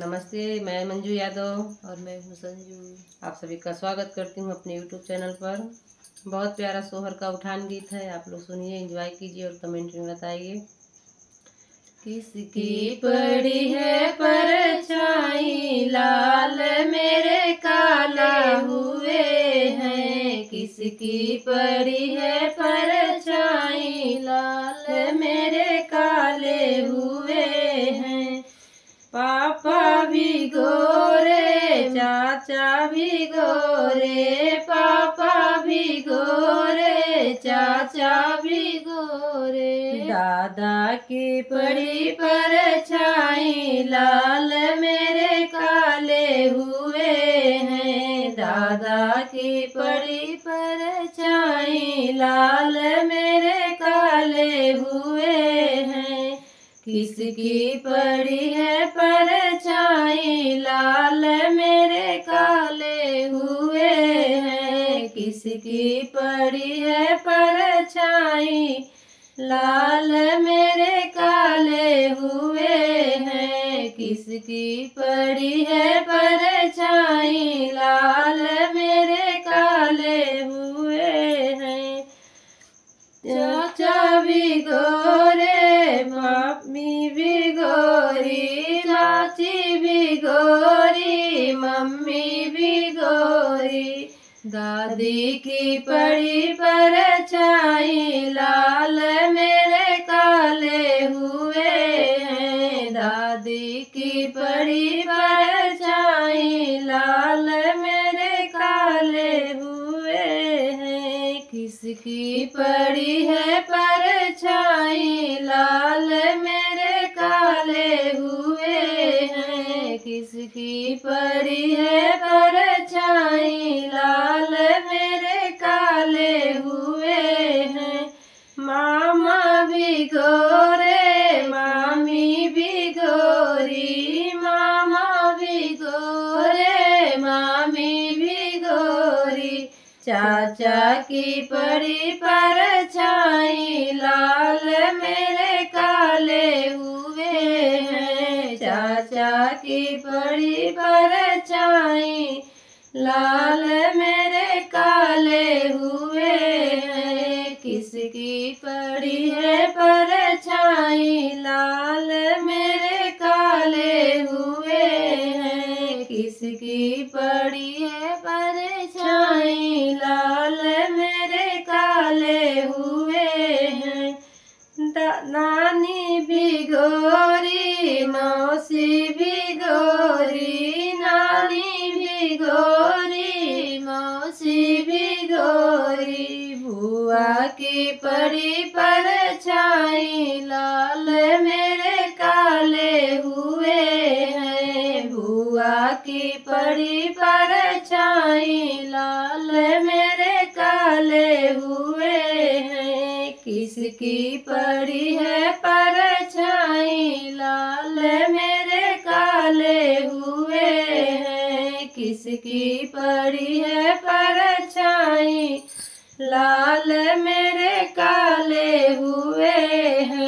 नमस्ते, मैं मंजू यादव और मैं संजू। आप सभी का स्वागत करती हूँ अपने यूट्यूब चैनल पर। बहुत प्यारा सोहर का उठान गीत है, आप लोग सुनिए एंजॉय कीजिए और कमेंट में बताइए। किसकी पड़ी है परछाई, लाल मेरे काले हुए हैं। किसकी पड़ी है परछाई, लाल मेरे काले हुए चाचा भी गोरे पापा भी गोरे चाचा भी गोरे दादा की पड़ी परछाई, लाल मेरे काले हुए हैं। दादा की पड़ी परछाई, लाल मेरे काले हुए किसकी पड़ी है परछाई लाल मेरे काले हुए हैं? किसकी पड़ी है परछाई लाल मेरे काले हुए हैं? किसकी पड़ी है परछाई लाल मेरे काले हुए हैं? चाचा भी गोरे मम्मी भी गोरी चाची भी गोरी मम्मी भी गोरी दादी की पड़ी परछाई लाल मेरे काले हुए हैं। दादी की पड़ी परछाई लाल मेरे किसकी पड़ी है परछाई लाल मेरे काले हुए हैं। किसकी पड़ी चाचा की पड़ी परछाई लाल मेरे काले हुए हैं। चाचा की पड़ी परछाई लाल मेरे काले हुए हैं। किसकी पड़ी है परछाई लाल मेरे काले हुए हैं। किसकी पड़ी है परछाई नानी भी गोरी मौसी भी गोरी नानी भी गोरी मौसी भी गोरी बुआ की पड़ी पर छाई लाल मेरे काले हुए हैं। बुआ की पड़ी पर छाई लाल मेरे किसकी पड़ी है परछाई लाल मेरे काले हुए हैं। किसकी पड़ी है परछाई लाल मेरे काले हुए हैं।